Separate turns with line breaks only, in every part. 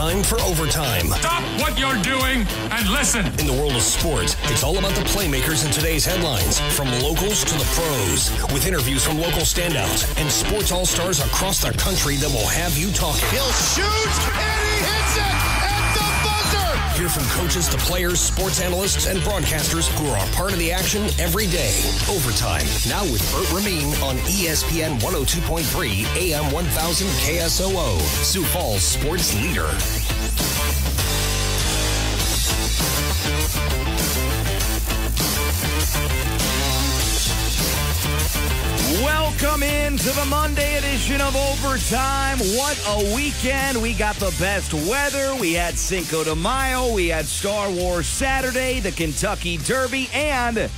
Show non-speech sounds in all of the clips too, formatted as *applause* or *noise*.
time for overtime.
Stop what you're doing and listen.
In the world of sports, it's all about the playmakers in today's headlines, from locals to the pros, with interviews from local standouts and sports all stars across the country that will have you talking.
He'll shoot, and he hits it at the buzzer.
Hear from coaches to players, sports analysts, and broadcasters who are a part of the action every day. Overtime, now with Bert Remien on ESPN 102.3 AM 1000 KSOO, Sioux Falls sports leader.
Welcome into the Monday edition of Overtime. What a weekend. We got the best weather. We had Cinco de Mayo. We had Star Wars Saturday, the Kentucky Derby, and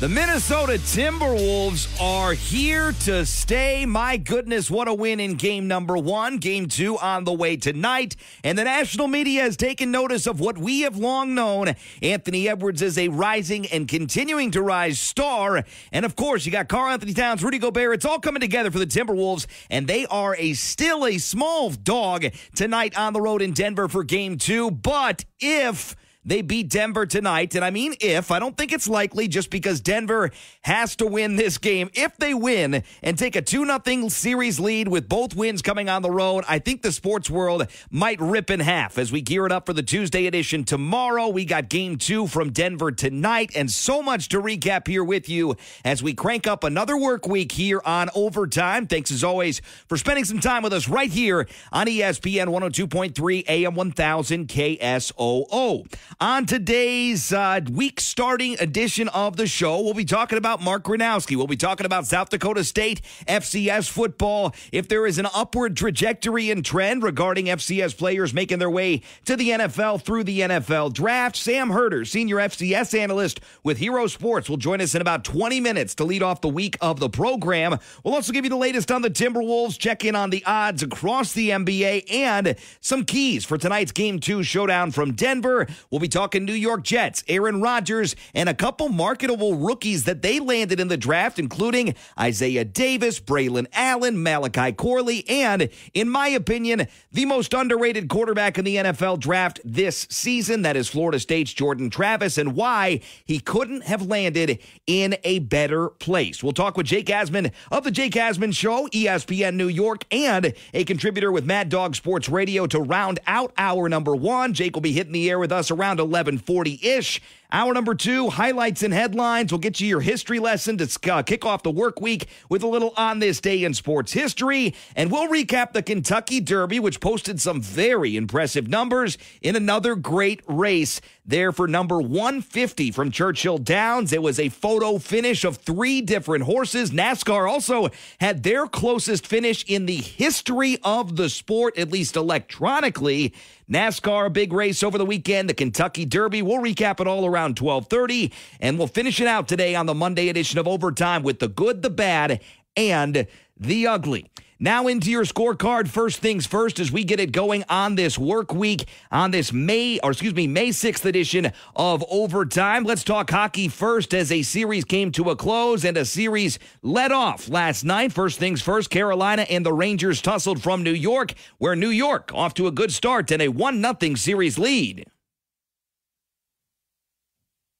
the Minnesota Timberwolves are here to stay. My goodness, what a win in game number one. Game two on the way tonight. And the national media has taken notice of what we have long known. Anthony Edwards is a rising and continuing to rise star. And of course, you got Karl-Anthony Towns, Rudy Gobert. It's all coming together for the Timberwolves. And they are a still a small dog tonight on the road in Denver for game two. But if they beat Denver tonight. And I mean, if, I don't think it's likely just because Denver has to win this game. If they win and take a 2 0 series lead with both wins coming on the road, I think the sports world might rip in half as we gear it up for the Tuesday edition tomorrow. We got game two from Denver tonight, and so much to recap here with you as we crank up another work week here on Overtime. Thanks as always for spending some time with us right here on ESPN 102.3 AM 1000 KSOO. On today's uh, week starting edition of the show, we'll be talking about Mark Gronowski. We'll be talking about South Dakota State FCS football. If there is an upward trajectory and trend regarding FCS players making their way to the NFL through the NFL draft, Sam Herder, senior FCS analyst with Hero Sports, will join us in about 20 minutes to lead off the week of the program. We'll also give you the latest on the Timberwolves, check in on the odds across the NBA, and some keys for tonight's Game 2 showdown from Denver. We'll be talking New York Jets, Aaron Rodgers, and a couple marketable rookies that they landed in the draft, including Isaiah Davis, Braylon Allen, Malachi Corley, and, in my opinion, the most underrated quarterback in the NFL draft this season. That is Florida State's Jordan Travis, and why he couldn't have landed in a better place. We'll talk with Jake Asman of The Jake Asman Show, ESPN New York, and a contributor with Mad Dog Sports Radio to round out hour number one. Jake will be hitting the air with us around 1140-ish. Hour number two, highlights and headlines. We'll get you your history lesson to uh, kick off the work week with a little on this day in sports history. And we'll recap the Kentucky Derby, which posted some very impressive numbers in another great race there for number 150 from Churchill Downs. It was a photo finish of three different horses. NASCAR also had their closest finish in the history of the sport, at least electronically. NASCAR, big race over the weekend, the Kentucky Derby. We'll recap it all around 1230, and we'll finish it out today on the Monday edition of Overtime with the good, the bad, and the ugly. Now into your scorecard. First things first, as we get it going on this work week, on this May, or excuse me, May 6th edition of Overtime. Let's talk hockey first as a series came to a close and a series led off last night. First things first, Carolina and the Rangers tussled from New York, where New York off to a good start and a 1 0 series lead.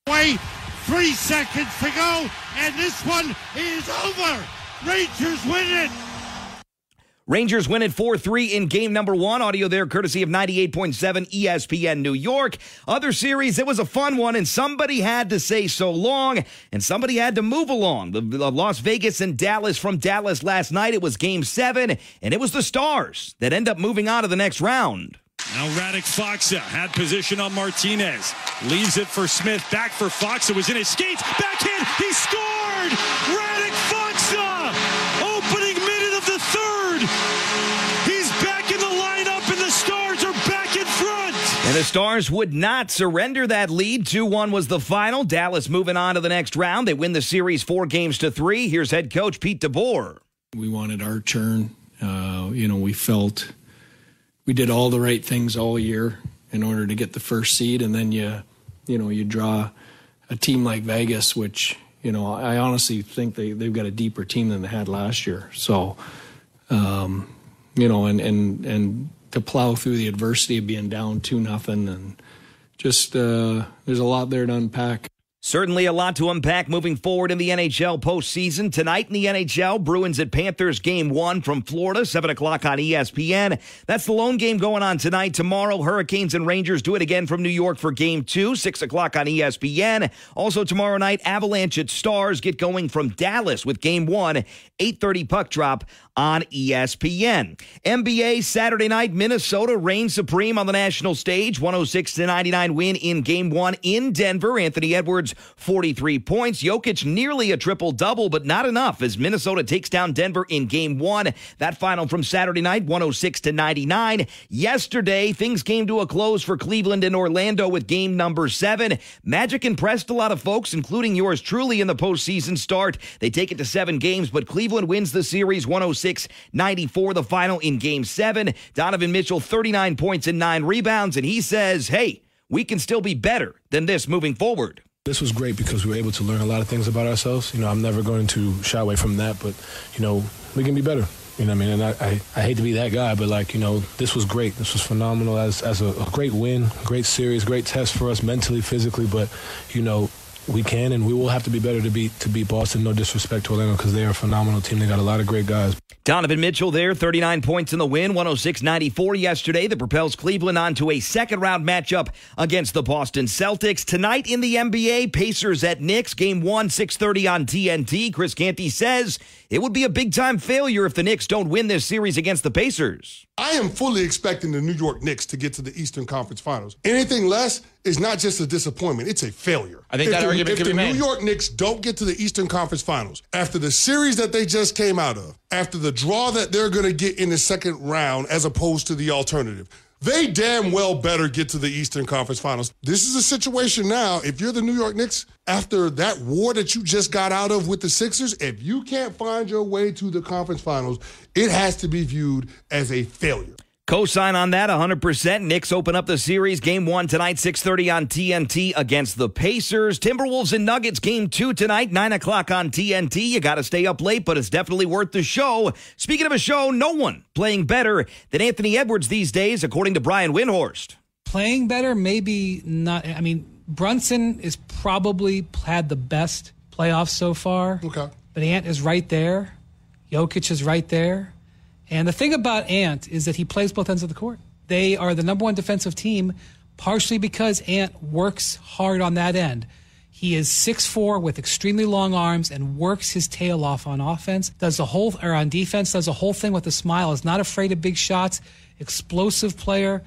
Three seconds to go, and this one is over. Rangers win it.
Rangers win it 4 3 in game number one. Audio there, courtesy of 98.7 ESPN New York. Other series, it was a fun one, and somebody had to say so long, and somebody had to move along. The, the Las Vegas and Dallas from Dallas last night, it was game seven, and it was the Stars that end up moving on to the next round.
Now Radek Faksa had position on Martinez. Leaves it for Smith. Back for Faksa. Was in his skates. Backhand. He scored! Radek Faksa! Opening minute of the third. He's back in the lineup, and the Stars are back in front.
And the Stars would not surrender that lead. 2 1 was the final. Dallas moving on to the next round. They win the series four games to three. Here's head coach Pete DeBoer.
We wanted our turn. Uh, you know, we felt we did all the right things all year in order to get the first seed, and then you, you know, you draw a team like Vegas, which you know I honestly think they they've got a deeper team than they had last year. So, um, you know, and and and to plow through the adversity of being down two nothing, and just uh, there's a lot there to unpack.
Certainly a lot to unpack moving forward in the NHL postseason. Tonight in the NHL, Bruins at Panthers game one from Florida, 7 o'clock on ESPN. That's the lone game going on tonight. Tomorrow, Hurricanes and Rangers do it again from New York for game two, 6 o'clock on ESPN. Also tomorrow night, Avalanche at Stars get going from Dallas with game one, 8.30 puck drop on ESPN. NBA Saturday night, Minnesota reigns supreme on the national stage. 106 to 99 win in game one in Denver. Anthony Edwards, 43 points. Jokic nearly a triple double, but not enough as Minnesota takes down Denver in game one. That final from Saturday night, 106 to 99. Yesterday, things came to a close for Cleveland and Orlando with game number seven. Magic impressed a lot of folks, including yours truly in the postseason start. They take it to seven games, but Cleveland wins the series 106 94, the final in game seven. Donovan Mitchell, 39 points and nine rebounds. And he says, hey, we can still be better than this moving forward.
This was great because we were able to learn a lot of things about ourselves. You know, I'm never going to shy away from that, but, you know, we can be better. You know what I mean? And I, I, I, hate to be that guy, but like, you know, this was great. This was phenomenal as, as a, a great win, great series, great test for us mentally, physically. But, you know, we can and we will have to be better to beat to beat Boston. No disrespect to Orlando because they are a phenomenal team. They got a lot of great guys.
Donovan Mitchell there, 39 points in the win, 106-94 yesterday. That propels Cleveland on to a second round matchup against the Boston Celtics. Tonight in the NBA, Pacers at Knicks, game one, 6.30 on TNT. Chris Canty says it would be a big time failure if the Knicks don't win this series against the Pacers.
I am fully expecting the New York Knicks to get to the Eastern Conference Finals. Anything less is not just a disappointment, it's a failure.
I think
if
that
the,
argument
if
could
the
be made.
New York Knicks don't get to the Eastern Conference Finals after the series that they just came out of, after the draw that they're going to get in the second round as opposed to the alternative, they damn well better get to the Eastern Conference Finals. This is a situation now. If you're the New York Knicks, after that war that you just got out of with the Sixers, if you can't find your way to the conference finals, it has to be viewed as a failure.
Co-sign on that 100%. Knicks open up the series. Game one tonight, 6.30 on TNT against the Pacers. Timberwolves and Nuggets game two tonight, 9 o'clock on TNT. You got to stay up late, but it's definitely worth the show. Speaking of a show, no one playing better than Anthony Edwards these days, according to Brian Windhorst.
Playing better, maybe not. I mean, Brunson is probably had the best playoffs so far.
Okay.
But Ant is right there. Jokic is right there. And the thing about Ant is that he plays both ends of the court. They are the number one defensive team, partially because Ant works hard on that end. He is 6'4 with extremely long arms and works his tail off on offense, does the whole, or on defense, does the whole thing with a smile, is not afraid of big shots, explosive player.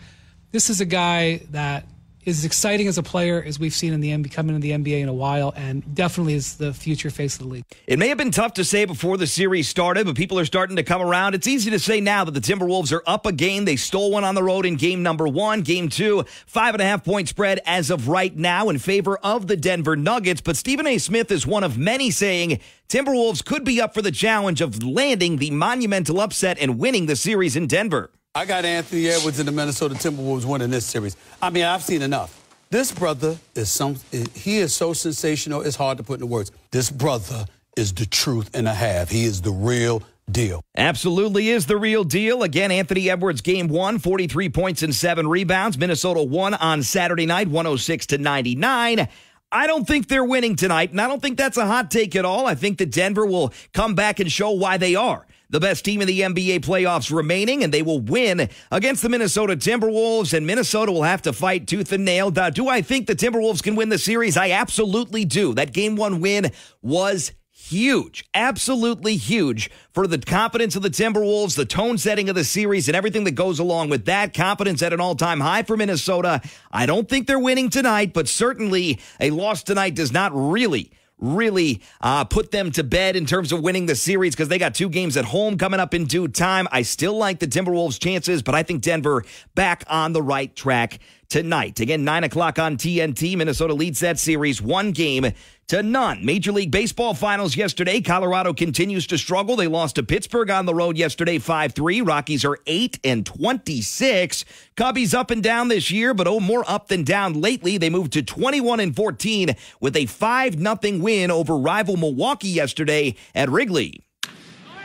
This is a guy that is as exciting as a player as we've seen in the NBA, coming in the NBA in a while, and definitely is the future face of the league.
It may have been tough to say before the series started, but people are starting to come around. It's easy to say now that the Timberwolves are up a game. They stole one on the road in game number one. Game two, five and a half point spread as of right now in favor of the Denver Nuggets. But Stephen A. Smith is one of many saying Timberwolves could be up for the challenge of landing the monumental upset and winning the series in Denver.
I got Anthony Edwards and the Minnesota Timberwolves winning this series. I mean, I've seen enough. This brother is some, he is so sensational, it's hard to put into words. This brother is the truth and a half. He is the real deal.
Absolutely is the real deal. Again, Anthony Edwards game one, 43 points and seven rebounds. Minnesota won on Saturday night, 106 to 99. I don't think they're winning tonight, and I don't think that's a hot take at all. I think that Denver will come back and show why they are the best team in the NBA playoffs remaining, and they will win against the Minnesota Timberwolves, and Minnesota will have to fight tooth and nail. Do I think the Timberwolves can win the series? I absolutely do. That game one win was huge, absolutely huge for the confidence of the Timberwolves, the tone setting of the series, and everything that goes along with that. Confidence at an all time high for Minnesota. I don't think they're winning tonight, but certainly a loss tonight does not really really uh, put them to bed in terms of winning the series because they got two games at home coming up in due time. I still like the Timberwolves' chances, but I think Denver back on the right track tonight. Again, 9 o'clock on TNT. Minnesota leads that series one game to none. Major League Baseball finals yesterday. Colorado continues to struggle. They lost to Pittsburgh on the road yesterday 5-3. Rockies are 8 and 26. Cubbies up and down this year, but oh more up than down lately. They moved to 21 and 14 with a 5 0 win over rival Milwaukee yesterday at Wrigley.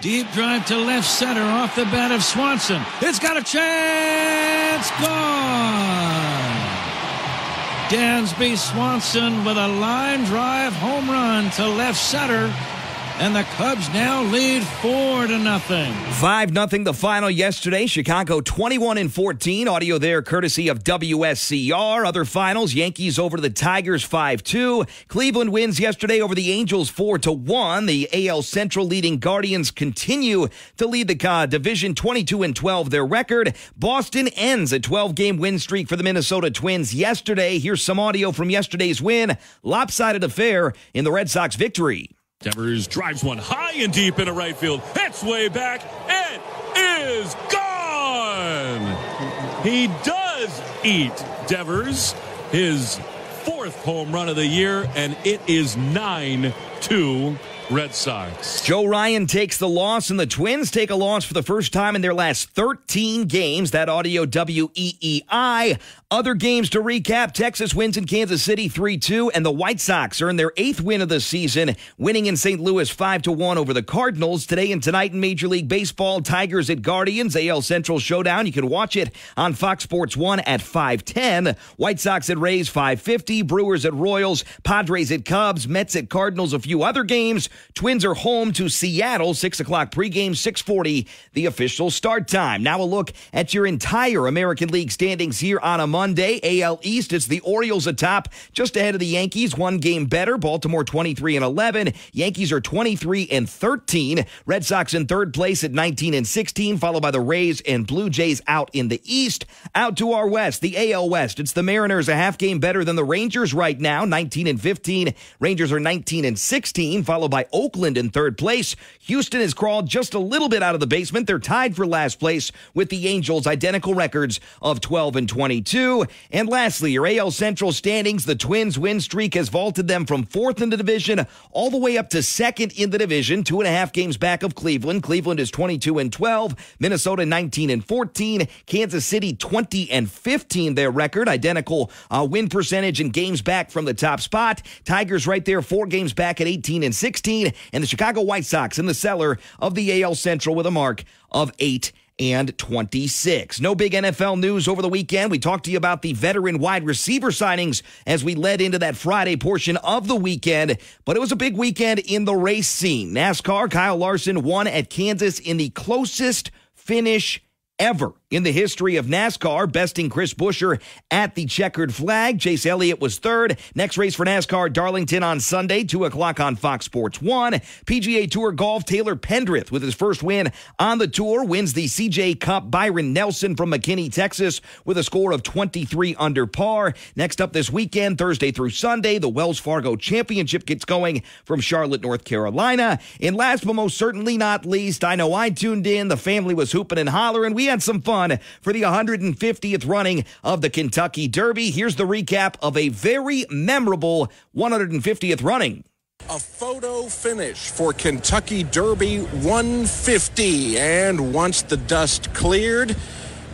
Deep drive to left center off the bat of Swanson. It's got a chance. Gone. Dansby Swanson with a line drive home run to left center and the Cubs now lead four to nothing.
Five nothing. The final yesterday. Chicago twenty-one and fourteen. Audio there, courtesy of WSCR. Other finals: Yankees over the Tigers five-two. Cleveland wins yesterday over the Angels four to one. The AL Central leading Guardians continue to lead the uh, division twenty-two and twelve. Their record. Boston ends a twelve-game win streak for the Minnesota Twins yesterday. Here's some audio from yesterday's win. Lopsided affair in the Red Sox victory.
Devers drives one high and deep into right field. It's way back. It is gone. He does eat Devers his fourth home run of the year, and it is 9 2 Red Sox.
Joe Ryan takes the loss, and the Twins take a loss for the first time in their last 13 games. That audio WEEI. Other games to recap Texas wins in Kansas City 3 2, and the White Sox earn their eighth win of the season, winning in St. Louis 5 1 over the Cardinals. Today and tonight in Major League Baseball, Tigers at Guardians, AL Central Showdown. You can watch it on Fox Sports 1 at 510. White Sox at Rays 550, Brewers at Royals, Padres at Cubs, Mets at Cardinals, a few other games. Twins are home to Seattle, 6 o'clock pregame, 640, the official start time. Now a look at your entire American League standings here on a Monday. AL East, it's the Orioles atop, just ahead of the Yankees, one game better. Baltimore 23 and 11. Yankees are 23 and 13. Red Sox in third place at 19 and 16, followed by the Rays and Blue Jays out in the East. Out to our West, the AL West. It's the Mariners, a half game better than the Rangers right now, 19 and 15. Rangers are 19 and 16, followed by Oakland in third place. Houston has crawled just a little bit out of the basement. They're tied for last place with the Angels, identical records of 12 and 22. And lastly, your AL Central standings, the Twins win streak has vaulted them from fourth in the division all the way up to second in the division, two and a half games back of Cleveland. Cleveland is 22 and 12, Minnesota 19 and 14, Kansas City 20 and 15, their record, identical uh, win percentage and games back from the top spot. Tigers right there, four games back at 18 and 16, and the Chicago White Sox in the cellar of the AL Central with a mark of 8 and 26. No big NFL news over the weekend. We talked to you about the veteran wide receiver signings as we led into that Friday portion of the weekend, but it was a big weekend in the race scene. NASCAR, Kyle Larson won at Kansas in the closest finish ever in the history of NASCAR, besting Chris Buescher at the checkered flag. Chase Elliott was third. Next race for NASCAR, Darlington on Sunday, 2 o'clock on Fox Sports 1. PGA Tour Golf, Taylor Pendrith with his first win on the tour wins the CJ Cup. Byron Nelson from McKinney, Texas with a score of 23 under par. Next up this weekend, Thursday through Sunday, the Wells Fargo Championship gets going from Charlotte, North Carolina. And last but most certainly not least, I know I tuned in. The family was hooping and hollering. We had some fun for the 150th running of the Kentucky Derby. Here's the recap of a very memorable 150th running.
A photo finish for Kentucky Derby 150. And once the dust cleared,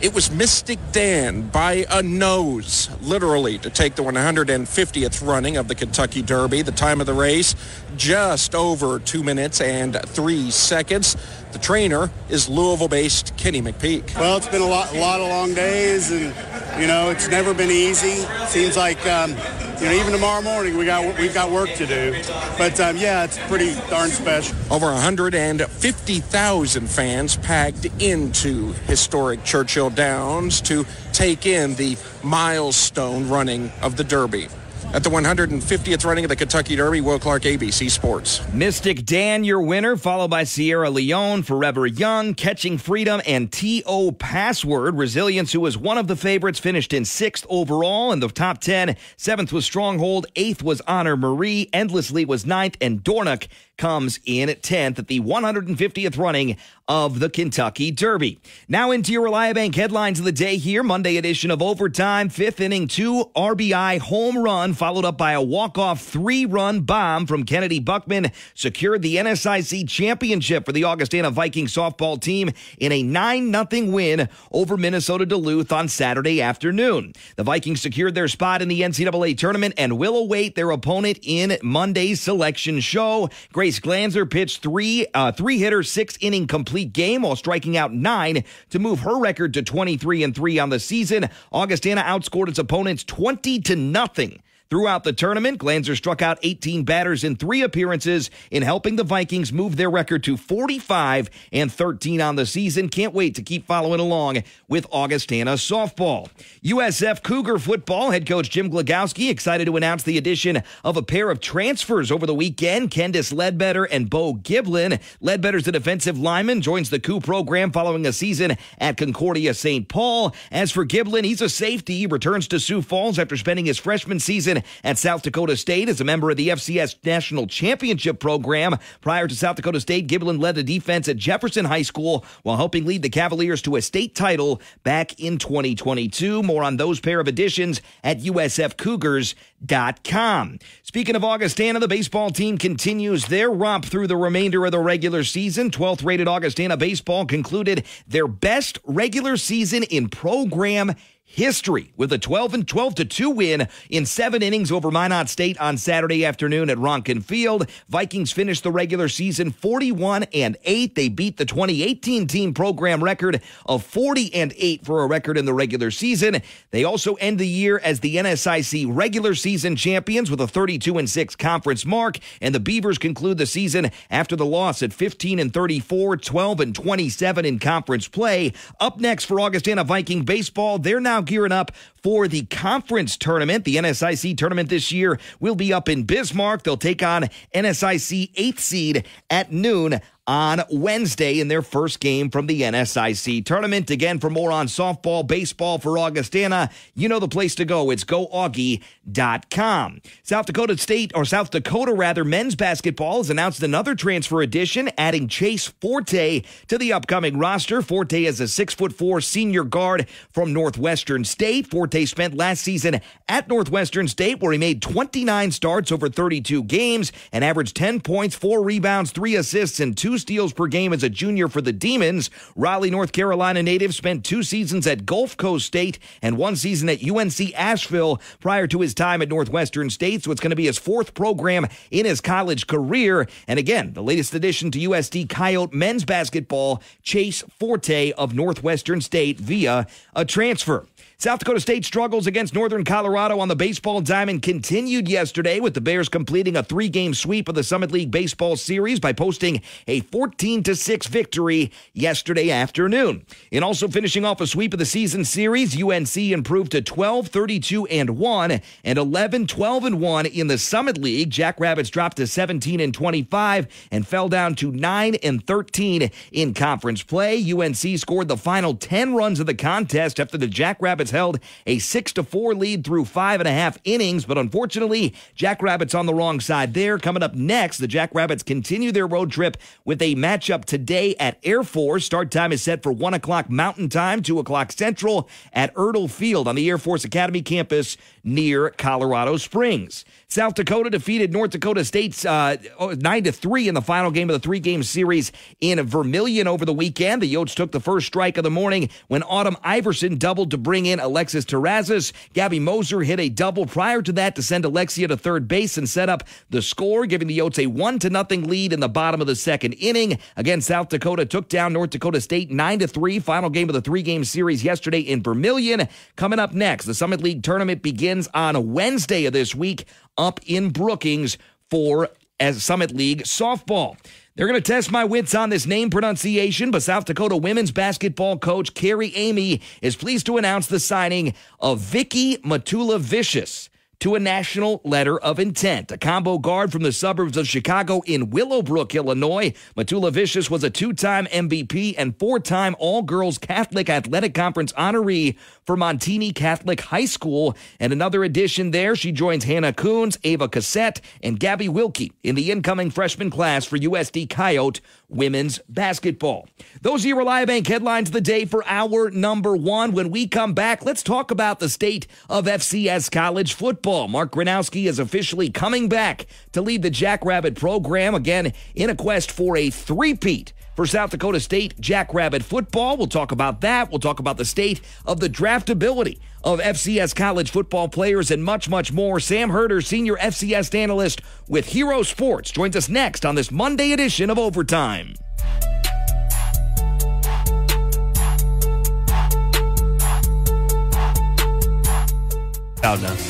it was Mystic Dan by a nose, literally, to take the 150th running of the Kentucky Derby. The time of the race, just over two minutes and three seconds. The trainer is Louisville-based Kenny McPeek.
Well, it's been a lot, a lot of long days, and you know it's never been easy. Seems like um, you know even tomorrow morning we got we've got work to do, but um, yeah, it's pretty darn special.
Over 150,000 fans packed into historic Churchill Downs to take in the milestone running of the Derby at the 150th running of the Kentucky Derby. Will Clark, ABC Sports.
Mystic Dan, your winner, followed by Sierra Leone, Forever Young, Catching Freedom, and T.O. Password. Resilience, who was one of the favorites, finished in sixth overall in the top 10. Seventh was Stronghold. Eighth was Honor Marie. Endlessly was ninth. And Dornoch comes in at 10th at the 150th running of the Kentucky Derby. Now into your Reliabank headlines of the day here. Monday edition of Overtime. Fifth inning, two RBI home run followed up by a walk-off three-run bomb from Kennedy Buckman, secured the NSIC championship for the Augustana Viking softball team in a 9-0 win over Minnesota Duluth on Saturday afternoon. The Vikings secured their spot in the NCAA tournament and will await their opponent in Monday's selection show. Grace Glanzer pitched three uh, three hitter, six inning complete game while striking out nine to move her record to 23 and 3 on the season. Augustana outscored its opponents 20 to nothing. Throughout the tournament, Glanzer struck out 18 batters in three appearances in helping the Vikings move their record to 45 and 13 on the season. Can't wait to keep following along with Augustana softball. USF Cougar football head coach Jim Glogowski excited to announce the addition of a pair of transfers over the weekend. Kendis Ledbetter and Bo Giblin. Ledbetter's a defensive lineman, joins the coup program following a season at Concordia St. Paul. As for Giblin, he's a safety. He returns to Sioux Falls after spending his freshman season at South Dakota State as a member of the FCS National Championship program. Prior to South Dakota State, Giblin led the defense at Jefferson High School while helping lead the Cavaliers to a state title back in 2022. More on those pair of additions at USFCougars.com. Speaking of Augustana, the baseball team continues their romp through the remainder of the regular season. 12th rated Augustana baseball concluded their best regular season in program history with a 12 and 12 to 2 win in seven innings over Minot State on Saturday afternoon at Ronken Field. Vikings finished the regular season 41 and 8. They beat the 2018 team program record of 40 and 8 for a record in the regular season. They also end the year as the NSIC regular season champions with a 32 and 6 conference mark. And the Beavers conclude the season after the loss at 15 and 34, 12 and 27 in conference play. Up next for Augustana Viking baseball, they're now gearing up for the conference tournament. The NSIC tournament this year will be up in Bismarck. They'll take on NSIC 8th seed at noon on Wednesday in their first game from the NSIC tournament. Again, for more on softball, baseball for Augustana, you know the place to go. It's goaugie.com. South Dakota State, or South Dakota rather, men's basketball has announced another transfer addition, adding Chase Forte to the upcoming roster. Forte is a six foot four senior guard from Northwestern State. Forte spent last season at Northwestern State, where he made 29 starts over 32 games and averaged 10 points, four rebounds, three assists, and two steals per game as a junior for the Demons. Raleigh, North Carolina native spent two seasons at Gulf Coast State and one season at UNC Asheville prior to his time at Northwestern State. So it's going to be his fourth program in his college career. And again, the latest addition to USD Coyote men's basketball, Chase Forte of Northwestern State via a transfer. South Dakota State struggles against Northern Colorado on the baseball diamond continued yesterday with the Bears completing a three-game sweep of the Summit League baseball series by posting a 14 to 6 victory yesterday afternoon. In also finishing off a sweep of the season series, UNC improved to 12 32 and 1 and 11 12 and 1 in the Summit League. Jackrabbits dropped to 17 and 25 and fell down to 9 and 13 in conference play. UNC scored the final 10 runs of the contest after the Jackrabbits held a 6 to 4 lead through five and a half innings, but unfortunately, Jackrabbits on the wrong side there. Coming up next, the Jackrabbits continue their road trip with a matchup today at Air Force. Start time is set for 1 o'clock Mountain Time, 2 o'clock Central at Erdle Field on the Air Force Academy campus near Colorado Springs. South Dakota defeated North Dakota State's uh, 9 to 3 in the final game of the three game series in Vermillion over the weekend. The Yotes took the first strike of the morning when Autumn Iverson doubled to bring in Alexis Terrazas. Gabby Moser hit a double prior to that to send Alexia to third base and set up the score, giving the Yotes a 1 to nothing lead in the bottom of the second inning. Again, South Dakota took down North Dakota State 9 to 3. Final game of the three game series yesterday in Vermillion. Coming up next, the Summit League tournament begins on Wednesday of this week up in Brookings for as Summit League softball. They're going to test my wits on this name pronunciation, but South Dakota women's basketball coach Carrie Eighmey is pleased to announce the signing of Vicky Matula Vicious to a national letter of intent. A combo guard from the suburbs of Chicago in Willowbrook, Illinois. Matula Vicious was a two time MVP and four time All Girls Catholic Athletic Conference honoree for Montini Catholic High School. And another addition there, she joins Hannah Coons, Ava Cassette, and Gabby Wilkie in the incoming freshman class for USD Coyote women's basketball. Those are your Reliabank headlines of the day for hour number one. When we come back, let's talk about the state of FCS college football. Mark Gronowski is officially coming back to lead the Jackrabbit program again in a quest for a three-peat for South Dakota State Jackrabbit football. We'll talk about that. We'll talk about the state of the draftability of FCS college football players and much, much more. Sam Herder, senior FCS analyst with Hero Sports, joins us next on this Monday edition of Overtime.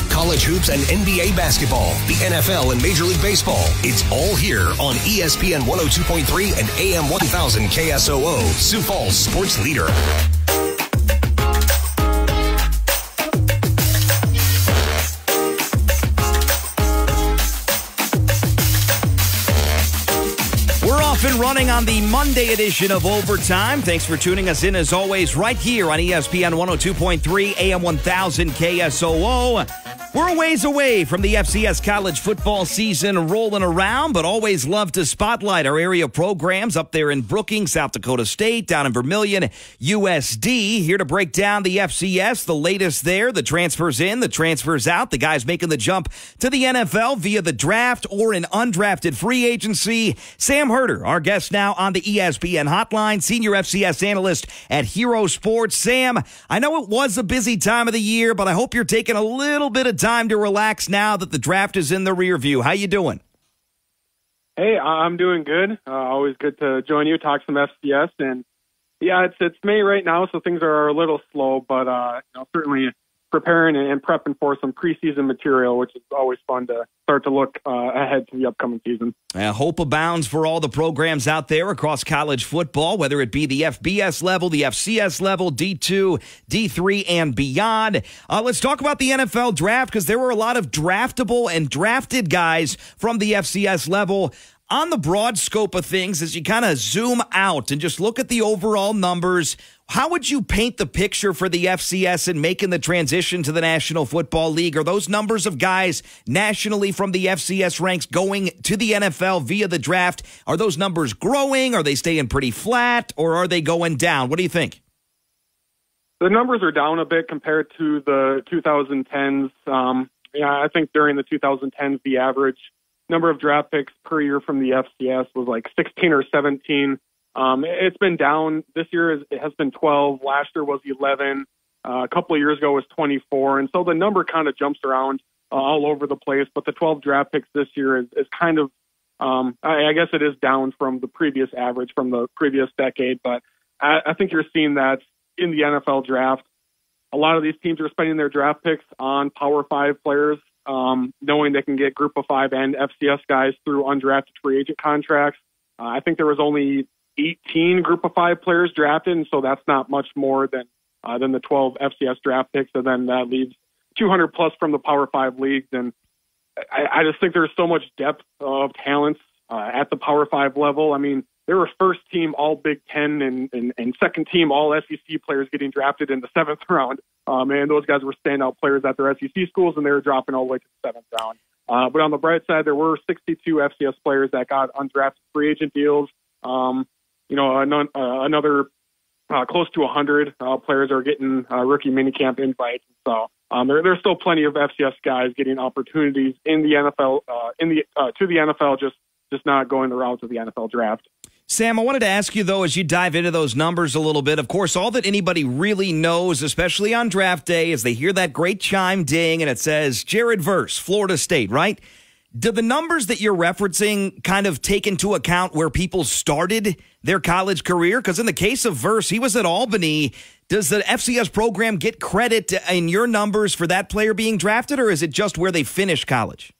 College hoops and NBA basketball, the NFL and Major League Baseball. It's all here on ESPN 102.3 and AM 1000 KSOO, Sioux Falls sports leader.
Running on the Monday edition of Overtime. Thanks for tuning us in as always right here on ESPN 102.3 AM 1000 KSOO. We're a ways away from the FCS college football season rolling around, but always love to spotlight our area programs up there in Brookings, South Dakota State, down in Vermillion, USD. Here to break down the FCS, the latest there, the transfers in, the transfers out, the guys making the jump to the NFL via the draft or an undrafted free agency. Sam Herder, our guest now on the ESPN hotline, senior FCS analyst at Hero Sports. Sam, I know it was a busy time of the year, but I hope you're taking a little bit of time to relax now that the draft is in the rear view. How you doing?
Hey, I'm doing good. Uh, always good to join you, talk some FCS, and yeah, it's it's May right now, so things are a little slow, but uh, you know, certainly preparing and prepping for some preseason material, which is always fun to start to look uh, ahead to the upcoming season.
Hope abounds for all the programs out there across college football, whether it be the FBS level, the FCS level, D2, D3, and beyond. Uh, let's talk about the NFL draft because there were a lot of draftable and drafted guys from the FCS level. On the broad scope of things, as you kind of zoom out and just look at the overall numbers, how would you paint the picture for the FCS and making the transition to the National Football League? Are those numbers of guys nationally from the FCS ranks going to the NFL via the draft? Are those numbers growing? Are they staying pretty flat or are they going down? What do you think?
The numbers are down a bit compared to the 2010s. Um, yeah, I think during the 2010s, the average number of draft picks per year from the FCS was like 16 or 17. Um, it's been down this year. It has been 12. Last year was 11. Uh, a couple of years ago was 24, and so the number kind of jumps around uh, all over the place. But the 12 draft picks this year is, is kind of, um, I, I guess it is down from the previous average from the previous decade. But I, I think you're seeing that in the NFL draft. A lot of these teams are spending their draft picks on Power Five players, um, knowing they can get Group of Five and FCS guys through undrafted free agent contracts. Uh, I think there was only 18 Group of Five players drafted, and so that's not much more than uh, than the 12 FCS draft picks, and then that leaves 200 plus from the Power Five leagues. And I, I just think there's so much depth of talents uh, at the Power Five level. I mean, there were first team All Big Ten and, and, and second team All SEC players getting drafted in the seventh *laughs* round. Um, and those guys were standout players at their SEC schools, and they were dropping all the way to the seventh round. Uh, but on the bright side, there were 62 FCS players that got undrafted free agent deals. Um, you know, an, uh, another uh, close to 100 uh, players are getting uh, rookie minicamp invites. So um, there, there's still plenty of FCS guys getting opportunities in the NFL, uh, in the uh, to the NFL, just just not going the route of the NFL draft.
Sam, I wanted to ask you though, as you dive into those numbers a little bit, of course, all that anybody really knows, especially on draft day, is they hear that great chime ding and it says Jared Verse, Florida State, right? Do the numbers that you're referencing kind of take into account where people started their college career? Because in the case of Verse, he was at Albany. Does the FCS program get credit in your numbers for that player being drafted, or is it just where they finished college?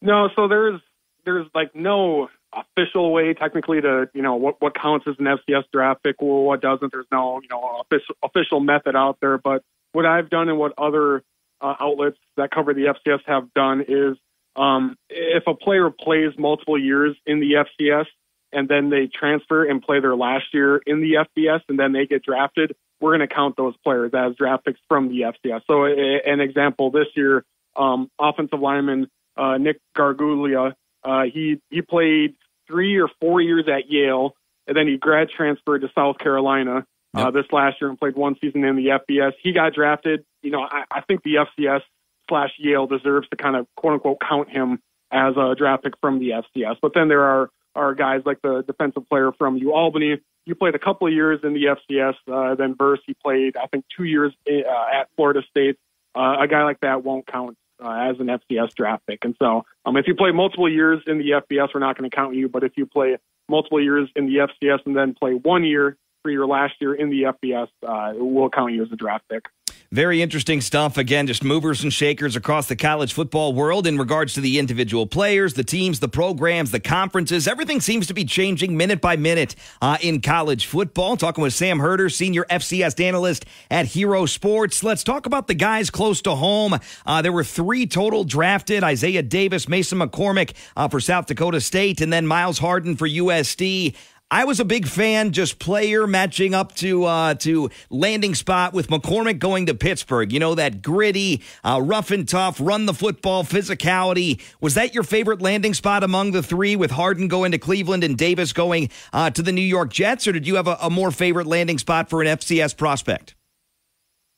No, so there's there's like no official way technically to you know what what counts as an FCS draft pick or what doesn't. There's no you know official official method out there. But what I've done and what other uh, outlets that cover the FCS have done is um, if a player plays multiple years in the FCS and then they transfer and play their last year in the FBS and then they get drafted, we're going to count those players as draft picks from the FCS. So a, an example this year, um, offensive lineman uh, Nick Gargiulo, uh, he he played three or four years at Yale, and then he grad transferred to South Carolina uh, this last year and played one season in the FBS. He got drafted. You know, I, I think the FCS slash Yale deserves to kind of quote unquote count him as a draft pick from the FCS. But then there are are guys like the defensive player from U Albany. You played a couple of years in the FCS. Uh, then Verse, he played I think two years uh, at Florida State. Uh, a guy like that won't count uh, as an FCS draft pick. And so, um, if you play multiple years in the FBS, we're not going to count you. But if you play multiple years in the FCS and then play one year for your last year in the FBS, uh, we'll count you as a draft pick.
Very interesting stuff. Again, just movers and shakers across the college football world in regards to the individual players, the teams, the programs, the conferences. Everything seems to be changing minute by minute uh, in college football. Talking with Sam Herder, senior FCS analyst at Hero Sports. Let's talk about the guys close to home. Uh, there were three total drafted Isaiah Davis, Mason McCormick uh, for South Dakota State, and then Myles Harden for USD. I was a big fan, just player matching up to uh, to landing spot with McCormick going to Pittsburgh. You know that gritty, uh, rough and tough, run the football, physicality. Was that your favorite landing spot among the three? With Harden going to Cleveland and Davis going uh, to the New York Jets, or did you have a, a more favorite landing spot for an FCS prospect?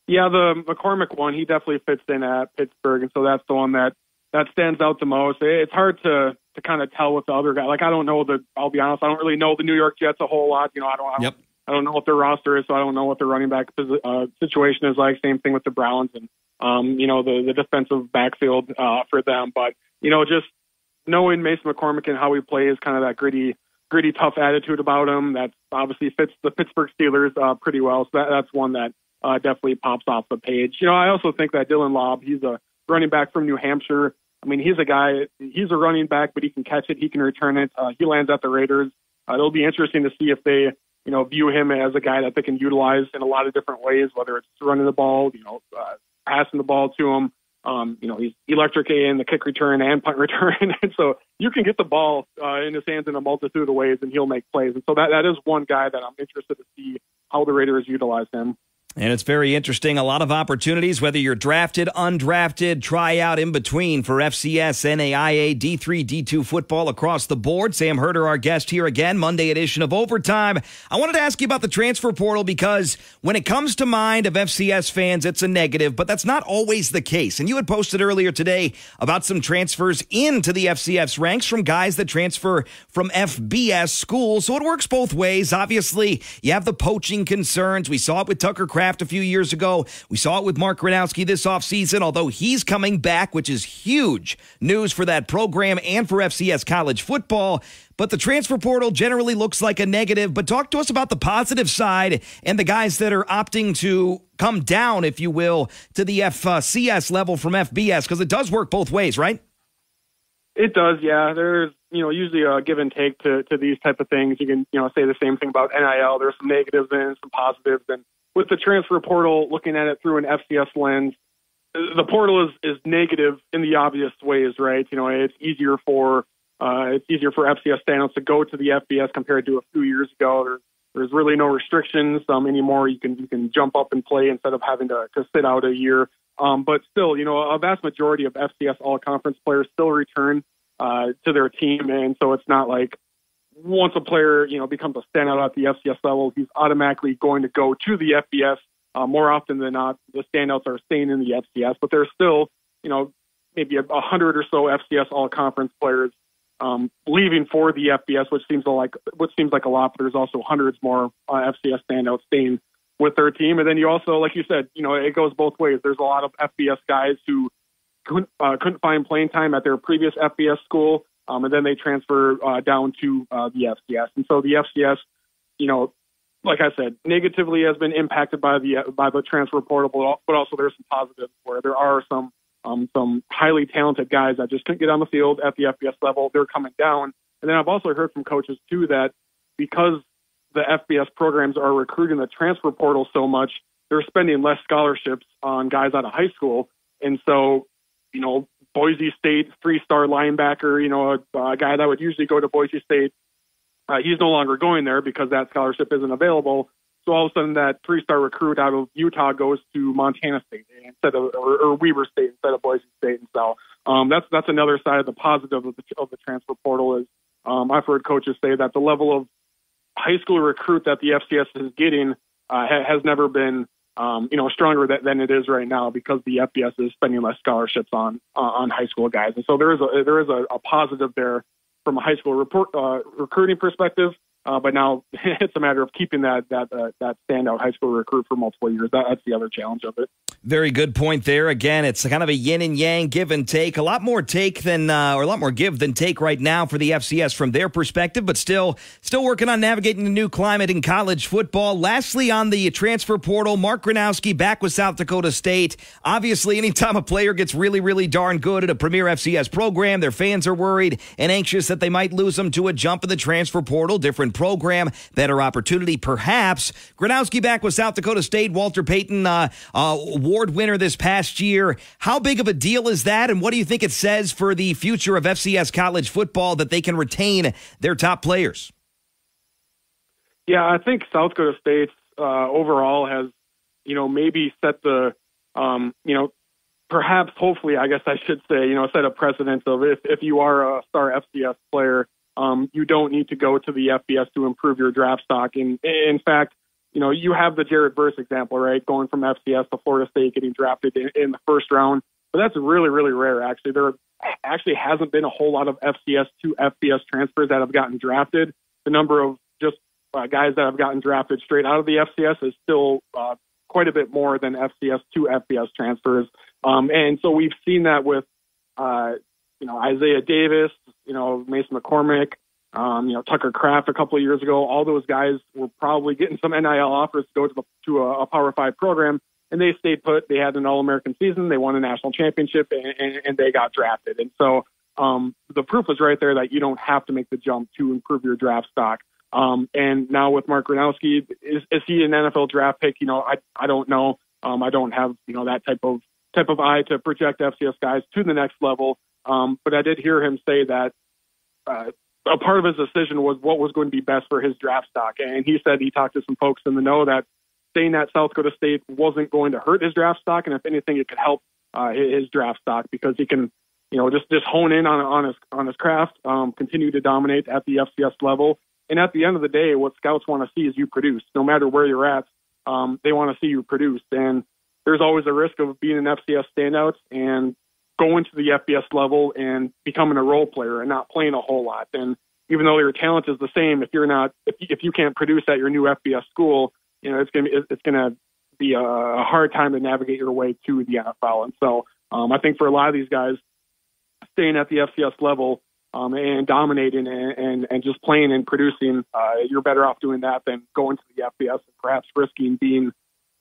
Yeah, the McCormick one, he definitely fits in at Pittsburgh, and so that's the one that that stands out the most. It's hard to to kind of tell with the other guy. Like I don't know the. I'll be honest. I don't really know the New York Jets a whole lot. You know, I don't. I,
yep.
I don't know what their roster is, so I don't know what their running back uh, situation is like. Same thing with the Browns and um, you know the the defensive backfield uh, for them. But you know, just knowing Mason McCormick and how he plays, kind of that gritty, gritty, tough attitude about him. That obviously fits the Pittsburgh Steelers uh, pretty well. So that, that's one that uh, definitely pops off the page. You know, I also think that Dylan Laube, he's a running back from New Hampshire. I mean, he's a guy, he's a running back, but he can catch it, he can return it. Uh, he lands at the Raiders. Uh, it'll be interesting to see if they, you know, view him as a guy that they can utilize in a lot of different ways, whether it's running the ball, you know, uh, passing the ball to him. Um, you know, he's electric in the kick return and punt *laughs* return. and so you can get the ball uh, in his hands in a multitude of ways and he'll make plays. And so that, that is one guy that I'm interested to see how the Raiders utilize him.
And it's very interesting. A lot of opportunities, whether you're drafted, undrafted, try out in between for FCS, NAIA, D3, D2 football across the board. Sam Herder, our guest here again, Monday edition of Overtime. I wanted to ask you about the transfer portal because when it comes to mind of FCS fans, it's a negative, but that's not always the case. And you had posted earlier today about some transfers into the FCS ranks from guys that transfer from FBS schools. So it works both ways. Obviously, you have the poaching concerns. We saw it with Tucker Kraft a few years ago. We saw it with Mark Gronowski this offseason, although he's coming back, which is huge news for that program and for FCS college football. But the transfer portal generally looks like a negative. But talk to us about the positive side and the guys that are opting to come down, if you will, to the FCS level from FBS, because it does work both ways, right?
It does, yeah. There's you know usually a give and take to to these type of things. You can you know say the same thing about NIL. There's some negatives and some positives, and with the transfer portal, looking at it through an FCS lens, the portal is, is negative in the obvious ways, right? You know, it's easier for uh, it's easier for FCS standouts to go to the FBS compared to a few years ago. There's, there's really no restrictions um, anymore. You can you can jump up and play instead of having to, to sit out a year. Um, but still, you know, a vast majority of FCS all conference players still return uh, to their team, and so it's not like once a player, you know, becomes a standout at the FCS level, he's automatically going to go to the FBS. Uh, more often than not, the standouts are staying in the FCS, but there's still, you know, maybe a, hundred or so FCS all-conference players um, leaving for the FBS, which seems like which seems like a lot, but there's also hundreds more uh, FCS standouts staying with their team. And then you also, like you said, you know, it goes both ways. There's a lot of FBS guys who couldn't, uh, couldn't find playing time at their previous FBS school um, and then they transfer uh, down to uh, the FCS. And so the FCS, you know, like I said, negatively has been impacted by the by the transfer portal, but also there's some positives where there are some um, some highly talented guys that just couldn't get on the field at the FBS level. They're coming down, and then I've also heard from coaches too that because the FBS programs are recruiting the transfer portal so much, they're spending less scholarships on guys out of high school, and so you know Boise State three-star linebacker, you know, a, a guy that would usually go to Boise State. Uh, he's no longer going there because that scholarship isn't available. So all of a sudden, that three-star recruit out of Utah goes to Montana State instead of or, or Weber State instead of Boise State. And so um, that's that's another side of the positive of the, of the transfer portal is um, I've heard coaches say that the level of high school recruit that the FCS is getting uh, ha- has never been um, you know stronger than, than it is right now because the FBS is spending less scholarships on uh, on high school guys, and so there is a there is a, a positive there from a high school report, uh, recruiting perspective. Uh, but now *laughs* it's a matter of keeping that that uh, that standout high school recruit for multiple years. That, that's the other challenge of it.
Very good point there. Again, it's kind of a yin and yang, give and take. A lot more take than, uh, or a lot more give than take right now for the FCS from their perspective, but still, still working on navigating the new climate in college football. Lastly, on the transfer portal, Mark Gronowski back with South Dakota State. Obviously, anytime a player gets really, really darn good at a premier FCS program, their fans are worried and anxious that they might lose them to a jump in the transfer portal. Different program, better opportunity, perhaps. Gronowski back with South Dakota State. Walter Payton, uh, uh, award winner this past year. How big of a deal is that, and what do you think it says for the future of FCS college football that they can retain their top players?
Yeah, I think South Dakota State uh, overall has, you know, maybe set the, um, you know, perhaps, hopefully, I guess I should say, you know, set a precedent of if if you are a star FCS player, um, you don't need to go to the FBS to improve your draft stock. And in fact, you know, you have the Jared Verse example, right? Going from FCS to Florida State, getting drafted in, in the first round. But that's really, really rare, actually. There actually hasn't been a whole lot of FCS to FBS transfers that have gotten drafted. The number of just uh, guys that have gotten drafted straight out of the FCS is still uh, quite a bit more than FCS to FBS transfers. Um, and so we've seen that with, uh, you know, Isaiah Davis, you know, Mason McCormick, um, you know, Tucker Kraft a couple of years ago, all those guys were probably getting some *laughs* NIL offers to go to, the, to a, a Power Five program, and they stayed put. They had an All American season, they won a national championship, and, and, and they got drafted. And so um, the proof is right there that you don't have to make the jump to improve your draft stock. Um, and now with Mark Gronowski, is, is he an NFL draft pick? You know, I I don't know. Um, I don't have you know that type of type of eye to project FCS guys to the next level. Um, but I did hear him say that uh, a part of his decision was what was going to be best for his draft stock. And he said he talked to some folks in the know that saying that South Dakota State wasn't going to hurt his draft stock, and if anything, it could help uh, his draft stock because he can, you know, just just hone in on on his on his craft, um, continue to dominate at the FCS level, and at the end of the day, what scouts want to see is you produce, no matter where you're at. Um, they want to see you produce, and there's always a risk of being an FCS standout and going to the FBS level and becoming a role player and not playing a whole lot. And even though your talent is the same, if you're not, if, if you can't produce at your new FBS school, you know, it's going to, be, it's going to be a hard time to navigate your way to the NFL. And so, um, I think for a lot of these guys, staying at the FCS level, um, and dominating and, and, and just playing and producing, uh, you're better off doing that than going to the FBS and perhaps risking being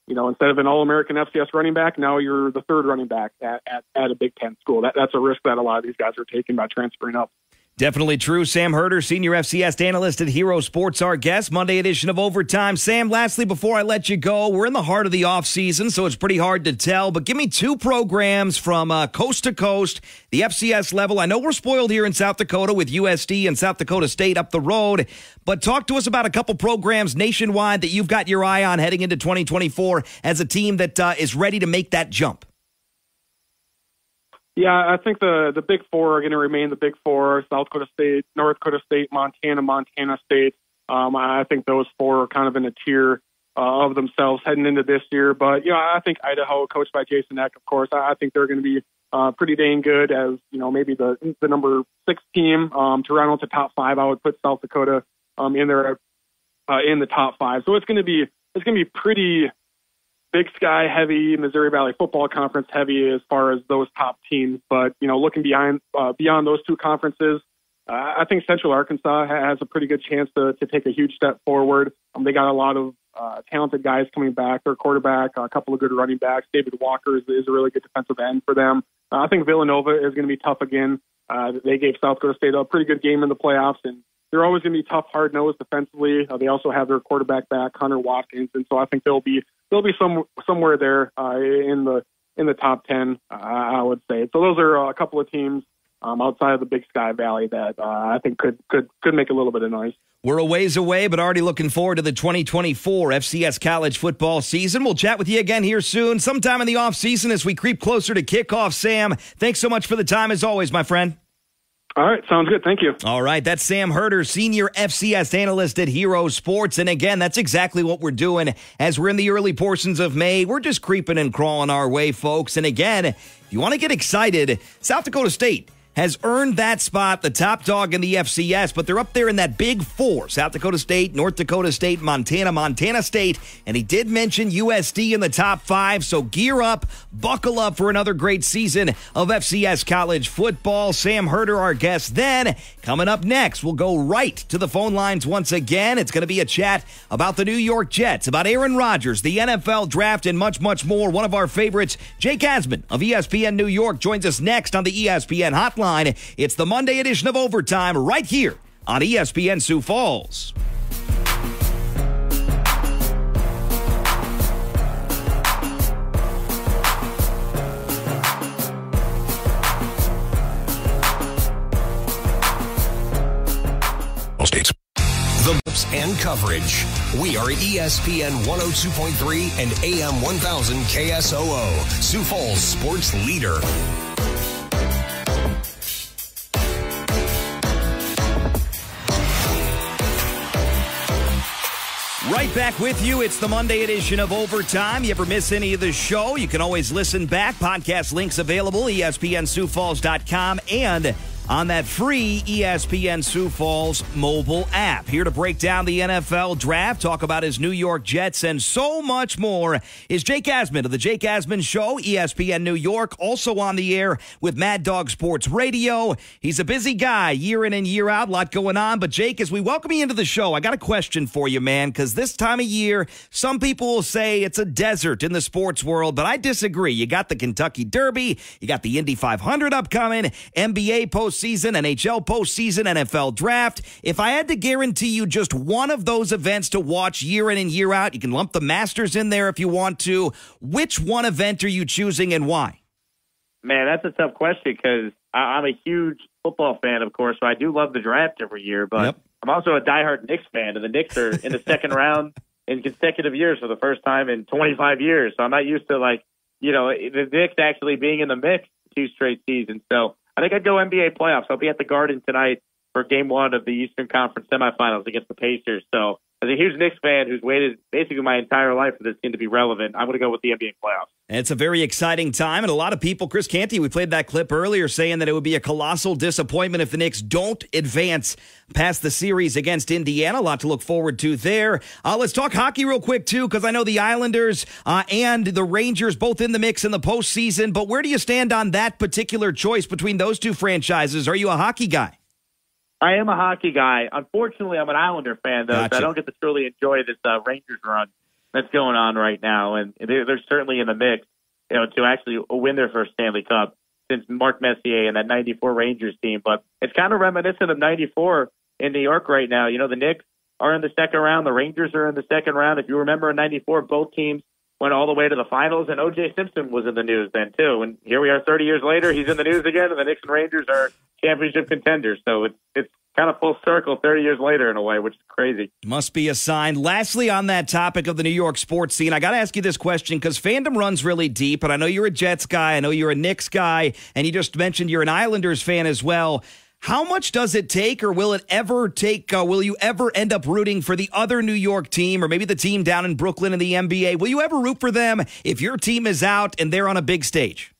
you know, instead of an All American FCS running back, now you're the third running back at, at, at a Big Ten school. That, that's a risk that a lot of these guys are taking by transferring up.
Definitely true. Sam Herder, senior FCS analyst at Hero Sports, our guest. Monday edition of Overtime. Sam, lastly, before I let you go, we're in the heart of the off season, so it's pretty hard to tell. But give me two programs from uh, coast to coast, the FCS level. I know we're spoiled here in South Dakota with USD and South Dakota State up the road, but talk to us about a couple programs nationwide that you've got your eye on heading into 2024 as a team that uh, is ready to make that jump.
Yeah, I think the the big four are going to remain the big four: South Dakota State, North Dakota State, Montana, Montana State. Um, I think those four are kind of in a tier uh, of themselves heading into this year. But you know, I think Idaho, coached by Jason Eck, of course, I, I think they're going to be uh, pretty dang good as you know maybe the the number six team. Um, to round top five, I would put South Dakota um, in there uh, in the top five. So it's going to be it's going to be pretty Big Sky heavy, Missouri Valley Football Conference heavy as far as those top teams. But you know, looking beyond uh, beyond those two conferences, uh, I think Central Arkansas has a pretty good chance to to take a huge step forward. Um, they got a lot of uh, talented guys coming back. Their quarterback, a couple of good running backs. David Walker is, is a really good defensive end for them. Uh, I think Villanova is going to be tough again. Uh, they gave South Dakota State a pretty good game in the playoffs, and they're always going to be tough, hard nosed defensively. Uh, they also have their quarterback back, Hunter Watkins, and so I think they'll be they'll be some somewhere there uh, in the in the top ten. Uh, I would say. So those are uh, a couple of teams um, outside of the Big Sky Valley that uh, I think could could could make a little bit of noise.
We're a ways away, but already looking forward to the 2024 FCS college football season. We'll chat with you again here soon, sometime in the off season as we creep closer to kickoff. Sam, thanks so much for the time as always, my friend.
All right, sounds good. Thank you.
All right, that's Sam Herder, senior FCS analyst at Hero Sports. And again, that's exactly what we're doing as we're in the early portions of May. We're just creeping and crawling our way, folks. And again, if you want to get excited, South Dakota State has earned that spot, the top dog in the FCS, but they're up there in that big four South Dakota State, North Dakota State, Montana, Montana State. And he did mention USD in the top five. So gear up, buckle up for another great season of FCS college football. Sam Herder, our guest. Then, coming up next, we'll go right to the phone lines once again. It's going to be a chat about the New York Jets, about Aaron Rodgers, the NFL draft, and much, much more. One of our favorites, Jake Asman of ESPN New York, joins us next on the ESPN Hotline. It's the Monday edition of Overtime right here on ESPN Sioux Falls.
All States. The and coverage. We are ESPN 102.3 and AM 1000 KSOO, Sioux Falls sports leader.
Right back with you. It's the Monday edition of Overtime. You ever miss any of the show? You can always listen back. Podcast links available, espnsiouxfalls.com and on that free ESPN Sioux Falls mobile app. Here to break down the NFL draft, talk about his New York Jets, and so much more is Jake Asman of the Jake Asman Show, ESPN New York, also on the air with Mad Dog Sports Radio. He's a busy guy, year in and year out, a lot going on. But Jake, as we welcome you into the show, I got a question for you, man, because this time of year, some people will say it's a desert in the sports world, but I disagree. You got the Kentucky Derby, you got the Indy 500 upcoming, NBA post postseason, NHL postseason, NFL draft. If I had to guarantee you just one of those events to watch year in and year out, you can lump the Masters in there if you want to. Which one event are you choosing and why?
Man, that's a tough question because I'm a huge football fan, of course, so I do love the draft every year, but yep. I'm also a diehard Knicks fan, and the Knicks are in the second *laughs* round in consecutive years for the first time in 25 years. So I'm not used to like, you know, the Knicks actually being in the mix two straight seasons. So I think I'd go NBA playoffs. I'll be at the Garden tonight for Game One of the Eastern Conference semifinals against the Pacers. So as a huge Knicks fan who's waited basically my entire life for this team to be relevant, I'm going to go with the NBA playoffs.
It's a very exciting time, and a lot of people, Chris Canty, we played that clip earlier saying that it would be a colossal disappointment if the Knicks don't advance past the series against Indiana. A lot to look forward to there. Uh, let's talk hockey real quick, too, because I know the Islanders uh, and the Rangers both in the mix in the postseason, but where do you stand on that particular choice between those two franchises? Are you a hockey guy?
I am a hockey guy. Unfortunately, I'm an Islander fan, though, gotcha. so I don't get to truly enjoy this uh, Rangers run that's going on right now. And they're, they're certainly in the mix, you know, to actually win their first Stanley Cup since Mark Messier and that 94 Rangers team. But it's kind of reminiscent of 94 in New York right now. You know, the Knicks are in the second round. The Rangers are in the second round. If you remember in 94, both teams went all the way to the finals, and O.J. Simpson was in the news then, too. And here we are 30 years later. He's in the news again, and the Knicks and Rangers are championship contenders. So it's, it's kind of full circle 30 years later in a way, which is crazy.
Must be a sign. Lastly, on that topic of the New York sports scene, I got to ask you this question because fandom runs really deep, and I know you're a Jets guy, I know you're a Knicks guy, and you just mentioned you're an Islanders fan as well. How much does it take, or will it ever take? Uh, will you ever end up rooting for the other New York team, or maybe the team down in Brooklyn in the NBA? Will you ever root for them if your team is out and they're on a big stage?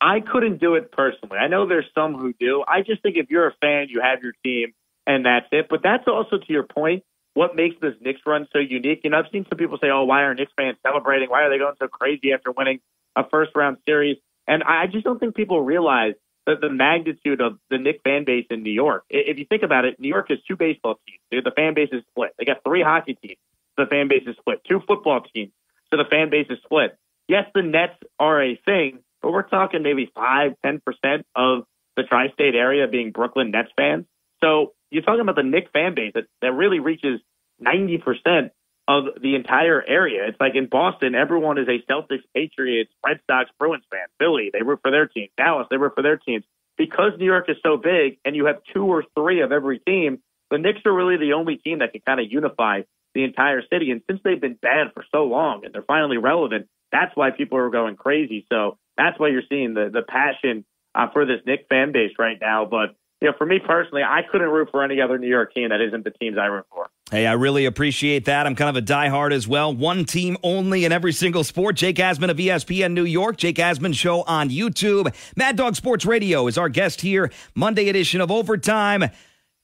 I couldn't do it personally. I know there's some who do. I just think if you're a fan, you have your team, and that's it. But that's also to your point. What makes this Knicks run so unique? Know, I've seen some people say, "Oh, why are Knicks fans celebrating? Why are they going so crazy after winning a first round series?" And I just don't think people realize the, the magnitude of the Knicks fan base in New York. If you think about it, New York has two baseball teams. The fan base is split. They got three hockey teams. The fan base is split. Two football teams. So the fan base is split. Yes, the Nets are a thing, but we're talking maybe five, ten percent of the tri-state area being Brooklyn Nets fans. So you're talking about the Knicks fan base that, that really reaches ninety percent of the entire area. It's like in Boston, everyone is a Celtics, Patriots, Red Sox, Bruins fan. Philly, they root for their team. Dallas, they root for their teams. Because New York is so big and you have two or three of every team, the Knicks are really the only team that can kind of unify the entire city. And since they've been bad for so long and they're finally relevant, that's why people are going crazy. So that's why you're seeing the the passion uh, for this Knicks fan base right now. But you know, for me personally, I couldn't root for any other New York team that isn't the teams I root for.
Hey, I really appreciate that. I'm kind of a diehard as well. One team only in every single sport. Jake Asman of ESPN New York. Jake Asman Show on YouTube. Mad Dog Sports Radio is our guest here. Monday edition of Overtime.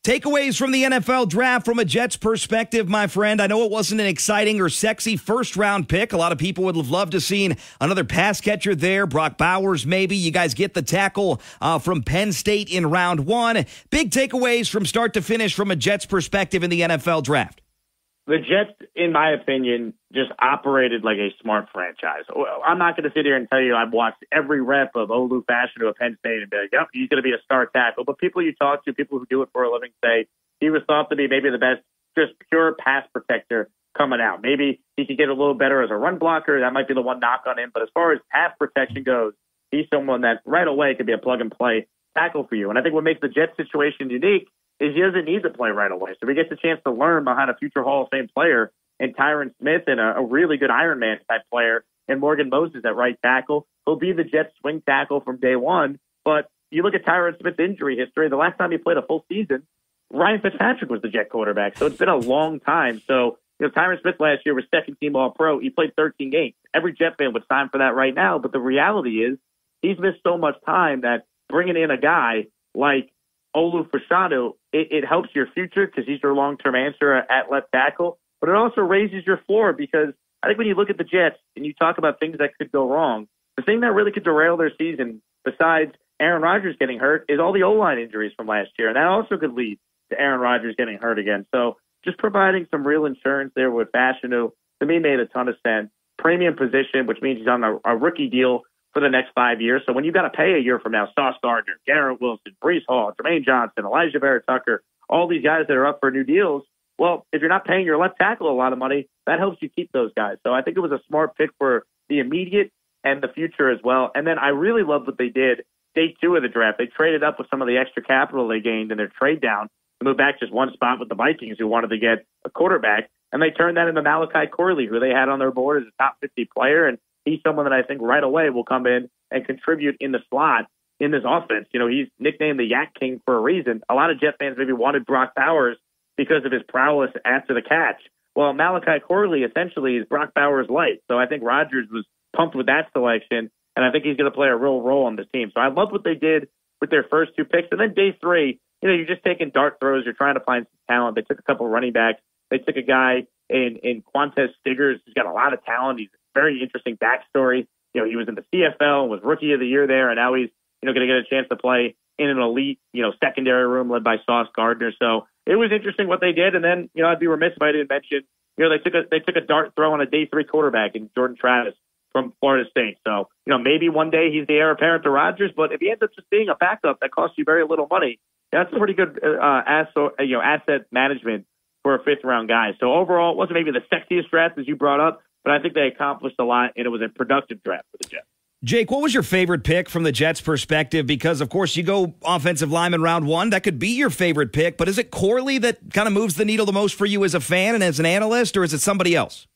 Takeaways from the NFL draft from a Jets perspective, my friend. I know it wasn't an exciting or sexy first round pick. A lot of people would have loved to seen another pass catcher there. Brock Bowers, maybe. You guys get the tackle uh, from Penn State in round one. Big takeaways from start to finish from a Jets perspective in the NFL draft
the Jets, in my opinion, just operated like a smart franchise. I'm not going to sit here and tell you I've watched every rep of Olu Fashanu of Penn State and be like, yep, he's going to be a star tackle. But people you talk to, people who do it for a living, say he was thought to be maybe the best, just pure pass protector coming out. Maybe he could get a little better as a run blocker. That might be the one knock on him. But as far as pass protection goes, he's someone that right away could be a plug and play tackle for you. And I think what makes the Jets situation unique is he doesn't need to play right away. So he gets a chance to learn behind a future Hall of Fame player and Tyron Smith and a, a really good Iron Man type player and Morgan Moses at right tackle. He'll be the Jets swing tackle from day one. But you look at Tyron Smith's injury history, the last time he played a full season, Ryan Fitzpatrick was the Jet quarterback. So it's been a long time. So, you know, Tyron Smith last year was second team all pro. He played 13 games. Every Jet fan would sign for that right now. But the reality is he's missed so much time that bringing in a guy like Olu Fashanu, it, it helps your future because he's your long term answer at left tackle, but it also raises your floor because I think when you look at the Jets and you talk about things that could go wrong, the thing that really could derail their season, besides Aaron Rodgers getting hurt, is all the O line injuries from last year. And that also could lead to Aaron Rodgers getting hurt again. So just providing some real insurance there with Fashanu, to me, made a ton of sense. Premium position, which means he's on a, a rookie deal for the next five years. So when you got to pay a year from now, Sauce Gardner, Garrett Wilson, Breece Hall, Jermaine Johnson, Alijah Vera-Tucker, all these guys that are up for new deals, well, if you're not paying your left tackle a lot of money, that helps you keep those guys. So I think it was a smart pick for the immediate and the future as well. And then I really loved what they did day two of the draft. They traded up with some of the extra capital they gained in their trade down to move back just one spot with the Vikings, who wanted to get a quarterback. And they turned that into Malachi Corley, who they had on their board as a top 50 player. And he's someone that I think right away will come in and contribute in the slot in this offense. You know, he's nicknamed the Yak King for a reason. A lot of Jet fans maybe wanted Brock Bowers because of his prowess after the catch. Well, Malachi Corley essentially is Brock Bowers light. So I think Rodgers was pumped with that selection, and I think he's going to play a real role on this team. So I love what they did with their first two picks. And then day three, you know, you're just taking dart throws. You're trying to find some talent. They took a couple running backs. They took a guy in in Qwan'tez Stiggers who's got a lot of talent. He's very interesting backstory. You know, he was in the CFL was rookie of the year there, and now he's you know going to get a chance to play in an elite you know secondary room led by Sauce Gardner. So it was interesting what they did, and then you know I'd be remiss if I didn't mention you know they took a they took a dart throw on a day three quarterback in Jordan Travis from Florida State. So you know maybe one day he's the heir apparent to Rodgers, but if he ends up just being a backup that costs you very little money, that's a pretty good uh, asset you know asset management for a fifth round guy. So overall, it wasn't maybe the sexiest draft as you brought up, but I think they accomplished a lot, and it was a productive draft for the Jets.
Jake, what was your favorite pick from the Jets' perspective? Because, of course, you go offensive lineman round one. That could be your favorite pick, but is it Corley that kind of moves the needle the most for you as a fan and as an analyst, or is it somebody else?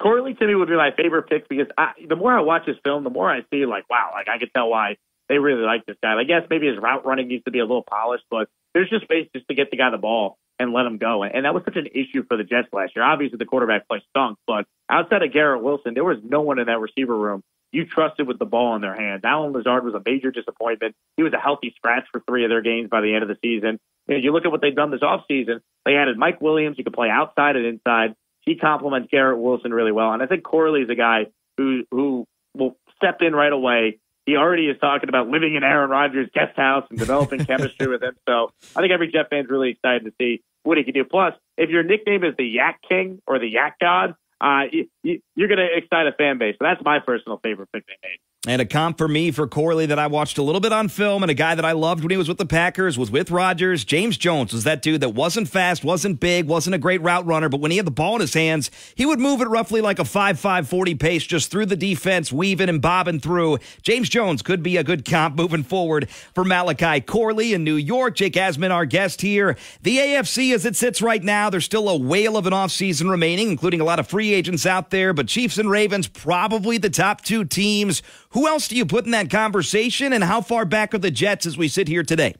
Corley to me would be my favorite pick because I, the more I watch his film, the more I see like, wow, like I can tell why they really like this guy. I guess maybe his route running needs to be a little polished, but there's just space just to get the guy the ball and let him go. And that was such an issue for the Jets last year. Obviously, the quarterback play stunk, but outside of Garrett Wilson, there was no one in that receiver room you trusted with the ball in their hands. Allen Lazard was a major disappointment. He was a healthy scratch for three of their games by the end of the season. And you look at what they've done this offseason, they added Mike Williams. He could play outside and inside. He complements Garrett Wilson really well. And I think Corley is a guy who who will step in right away. He already is talking about living in Aaron Rodgers' guest house and developing chemistry with him. So I think every Jet fan's really excited to see what he can do. Plus, if your nickname is the Yak King or the Yak God, uh, you, you're going to excite a fan base. So that's my personal favorite pick they made.
And a comp for me for Corley that I watched a little bit on film, and a guy that I loved when he was with the Packers was with Rodgers. James Jones was that dude that wasn't fast, wasn't big, wasn't a great route runner, but when he had the ball in his hands, he would move it roughly like a 5 5 40 pace just through the defense, weaving and bobbing through. James Jones could be a good comp moving forward for Malachi Corley in New York. Jake Asman, our guest here. The AFC, as it sits right now, there's still a whale of an offseason remaining, including a lot of free agents out there, but Chiefs and Ravens probably the top two teams who else do you put in that conversation, and how far back are the Jets as we sit here today?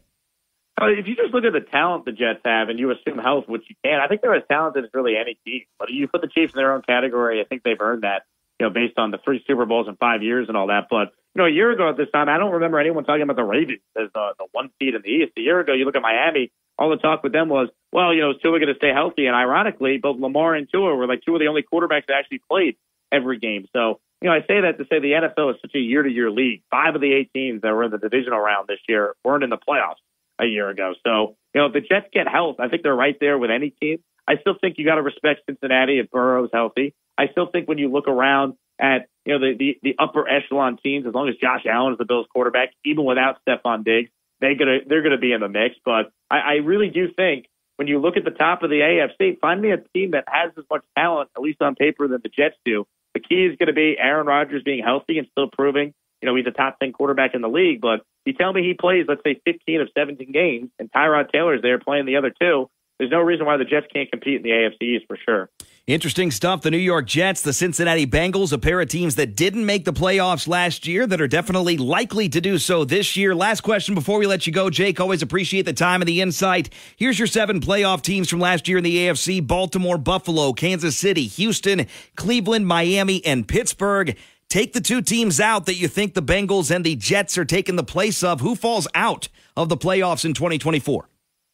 Uh, if you just look at the talent the Jets have and you assume health, which you can, I think they're as talented as really any team. But you put the Chiefs in their own category, I think they've earned that, you know, based on the three Super Bowls in five years and all that. But, you know, a year ago at this time, I don't remember anyone talking about the Ravens as the, the one seed in the East. A year ago, you look at Miami, all the talk with them was, well, you know, is Tua going to stay healthy? And ironically, both Lamar and Tua were like two of the only quarterbacks that actually played every game. So, you know, I say that to say the NFL is such a year to year league. Five of the eight teams that were in the divisional round this year weren't in the playoffs a year ago. So, you know, if the Jets get health, I think they're right there with any team. I still think you got to respect Cincinnati if Burrow's healthy. I still think when you look around at, you know, the, the, the upper echelon teams, as long as Josh Allen is the Bills quarterback, even without Stefon Diggs, they gonna, they're going to be in the mix. But I, I really do think when you look at the top of the AFC, find me a team that has as much talent, at least on paper, than the Jets do. The key is going to be Aaron Rodgers being healthy and still proving, you know, he's a top 10 quarterback in the league. But you tell me he plays, let's say, 15 of 17 games, and Tyrod Taylor's there playing the other two. There's no reason why the Jets can't compete in the AFC East for sure.
Interesting stuff. The New York Jets, the Cincinnati Bengals, a pair of teams that didn't make the playoffs last year that are definitely likely to do so this year. Last question before we let you go, Jake. Always appreciate the time and the insight. Here's your seven playoff teams from last year in the AFC Baltimore, Buffalo, Kansas City, Houston, Cleveland, Miami, and Pittsburgh. Take the two teams out that you think the Bengals and the Jets are taking the place of. Who falls out of the playoffs in 2024?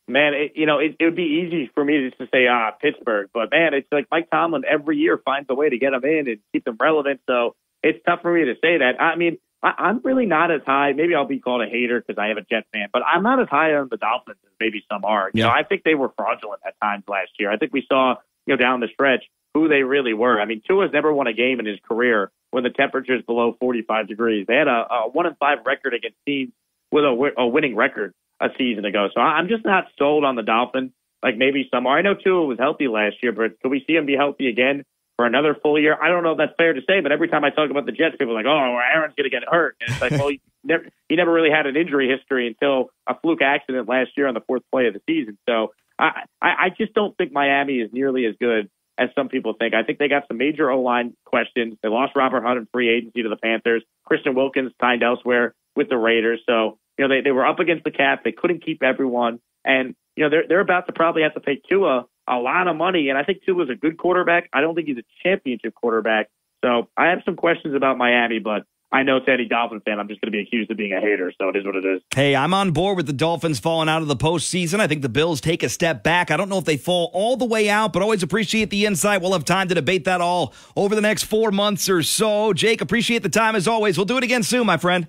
Man, it, you know, it, it would be easy for me just to say, ah, Pittsburgh. But man, it's like Mike Tomlin every year finds a way to get them in and keep them relevant. So it's tough for me to say that. I mean, I, I'm really not as high. Maybe I'll be called a hater because I have a Jet fan, but I'm not as high on the Dolphins as maybe some are. You
Yeah.
know, I think they were fraudulent at times last year. I think we saw, you know, down the stretch who they really were. I mean, Tua's never won a game in his career when the temperature is below 45 degrees. They had a, a one and five record against teams with a, a winning record a season ago. So I'm just not sold on the Dolphins like maybe some are. I know Tua was healthy last year, but could we see him be healthy again for another full year? I don't know if that's fair to say, but every time I talk about the Jets, people are like, oh, Aaron's going to get hurt. And it's like, well, he *laughs* never, he never really had an injury history until a fluke accident last year on the fourth play of the season. So I, I, I just don't think Miami is nearly as good as some people think. I think they got some major O line questions. They lost Robert Hunt in free agency to the Panthers. Christian Wilkins signed elsewhere with the Raiders. So, you know, they, they were up against the cap. They couldn't keep everyone. And, you know, they're, they're about to probably have to pay Tua a lot of money. And I think Tua's a good quarterback. I don't think he's a championship quarterback. So I have some questions about Miami, but I know it's any Dolphin fan. I'm just going to be accused of being a hater. So it is what it is.
Hey, I'm on board with the Dolphins falling out of the postseason. I think the Bills take a step back. I don't know if they fall all the way out, but always appreciate the insight. We'll have time to debate that all over the next four months or so. Jake, appreciate the time as always. We'll do it again soon, my friend.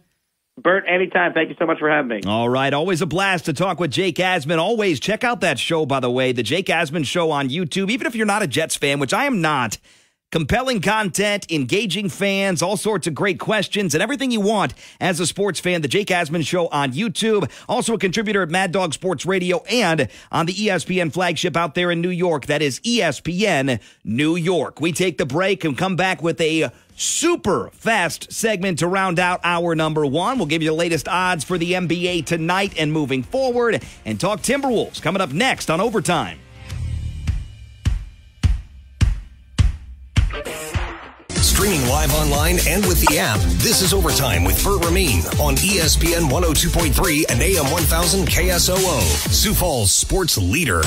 Bert, anytime. Thank you so much for having me.
All right. Always a blast to talk with Jake Asman. Always check out that show, by the way, the Jake Asman Show on YouTube. Even if you're not a Jets fan, which I am not, compelling content, engaging fans, all sorts of great questions, and everything you want as a sports fan. The Jake Asman Show on YouTube. Also a contributor at Mad Dog Sports Radio and on the ESPN flagship out there in New York. That is ESPN New York. We take the break and come back with a super fast segment to round out our number one. We'll give you the latest odds for the NBA tonight and moving forward and talk Timberwolves coming up next on Overtime.
Streaming live online and with the app, this is Overtime with Bert Remien on ESPN 102.3 and AM 1000 KSOO, Sioux Falls sports leader.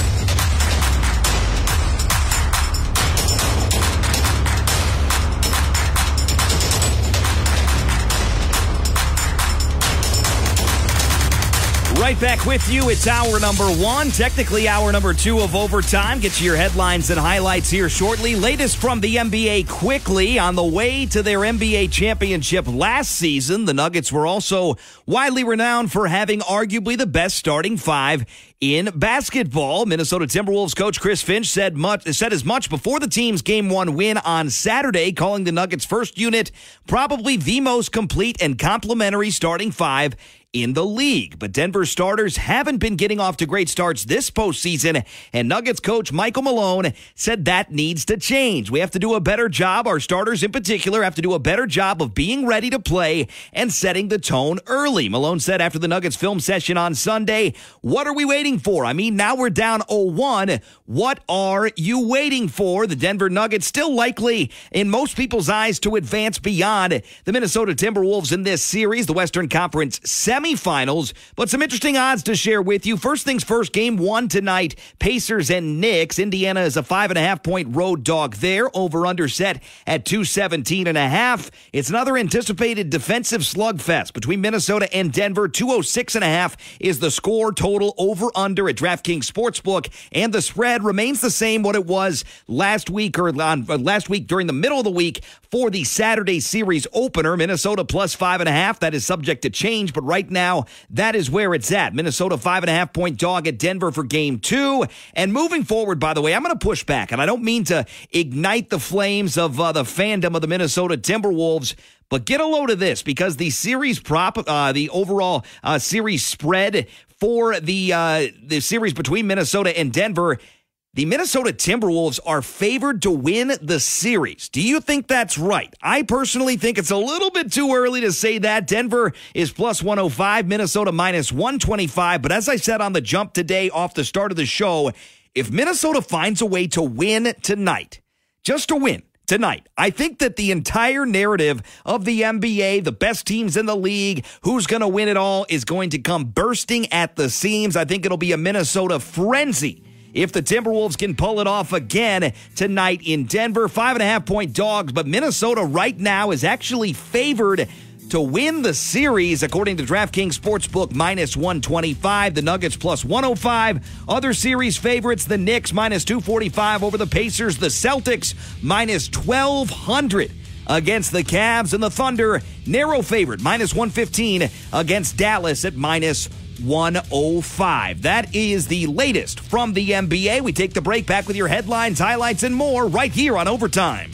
Right back with you. It's hour number one, technically hour number two of overtime. Get you your headlines and highlights here shortly. Latest from the NBA quickly on the way to their NBA championship last season. The Nuggets were also widely renowned for having arguably the best starting five in basketball. Minnesota Timberwolves coach Chris Finch said much said as much before the team's game one win on Saturday, calling the Nuggets first unit probably the most complete and complementary starting five in the league. But Denver starters haven't been getting off to great starts this postseason, and Nuggets coach Michael Malone said that needs to change. We have to do a better job, our starters in particular have to do a better job of being ready to play and setting the tone early. Malone said after the Nuggets film session on Sunday, What are we waiting for? I mean, now we're down 0 1. What are you waiting for? The Denver Nuggets still likely, in most people's eyes, to advance beyond the Minnesota Timberwolves in this series, the Western Conference seven semifinals, but some interesting odds to share with you. First things first, game one tonight, Pacers and Knicks. Indiana is a five and a half point road dog there, over under set at 217 and a half. It's another anticipated defensive slugfest between Minnesota and Denver. 206 and a half is the score total over under at DraftKings Sportsbook, and the spread remains the same what it was last week or on, uh, last week during the middle of the week for the Saturday series opener. Minnesota plus five and a half. That is subject to change, but right now that is where it's at. Minnesota five and a half point dog at Denver for game two. And moving forward, by the way, I'm going to push back, and I don't mean to ignite the flames of uh, the fandom of the Minnesota Timberwolves. But get a load of this because the series prop, uh, the overall uh, series spread for the uh, the series between Minnesota and Denver the Minnesota Timberwolves are favored to win the series. Do you think that's right? I personally think it's a little bit too early to say that. Denver is plus 105, Minnesota minus 125. But as I said on the jump today off the start of the show, if Minnesota finds a way to win tonight, just to win, tonight. I think that the entire narrative of the NBA, the best teams in the league, who's going to win it all, is going to come bursting at the seams. I think it'll be a Minnesota frenzy if the Timberwolves can pull it off again tonight in Denver. Five and a half point dogs, but Minnesota right now is actually favored to win the series, according to DraftKings Sportsbook, minus 125. The Nuggets plus 105. Other series favorites, the Knicks minus 245 over the Pacers. The Celtics minus 1200 against the Cavs. And the Thunder, narrow favorite, minus 115 against Dallas at minus 105. That is the latest from the NBA. We take the break back with your headlines, highlights, and more right here on Overtime.